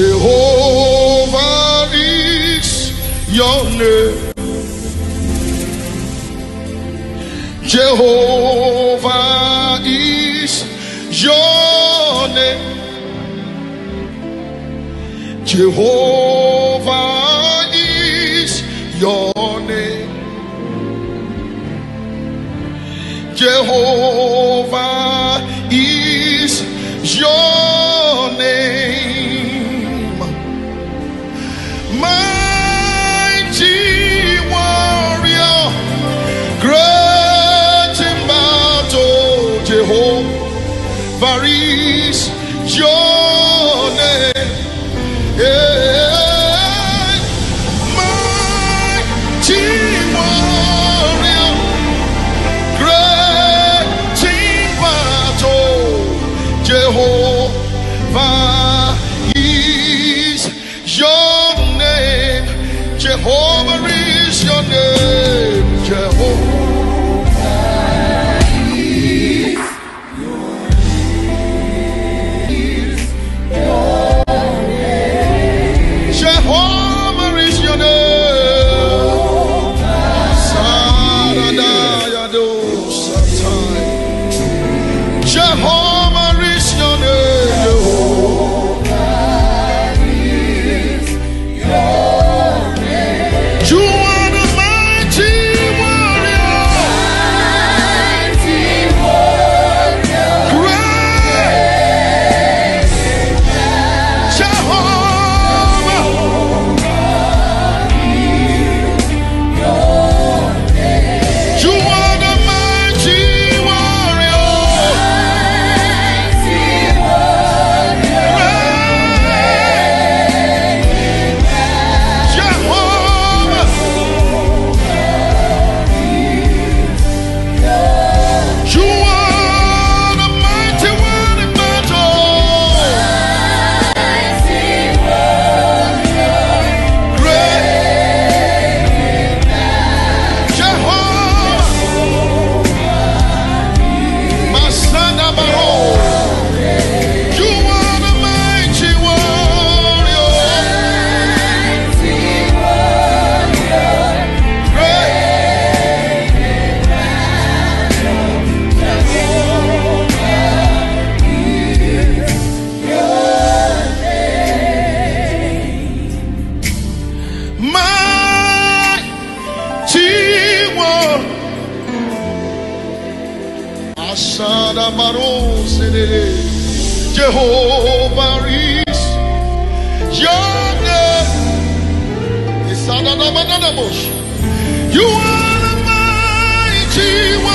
Jehovah is your name. Jehovah is your name. Jehovah is your name. Jehovah Is your name. Warrior, great battle, Jehovah is your name. Jehovah Jehovah Asada Baro Sede. Jehovah is your name. Isada Namanana Bush. You are the mighty warrior.